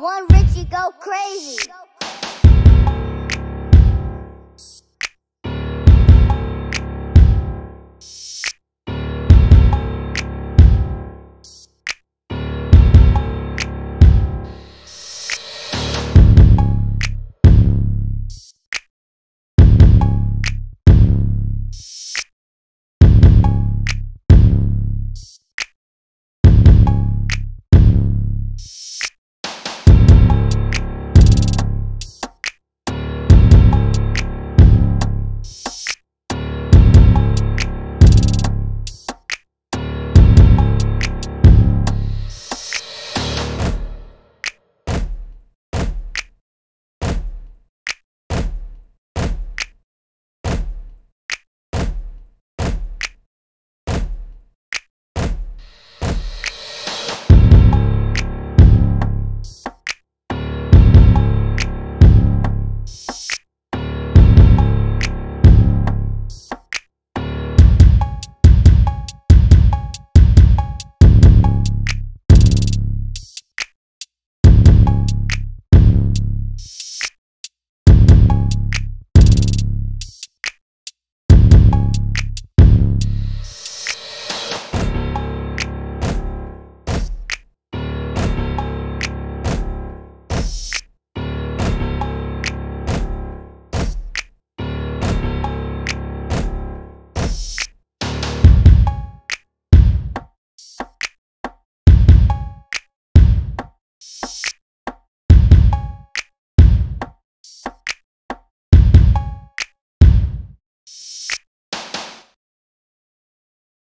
One Richie go crazy.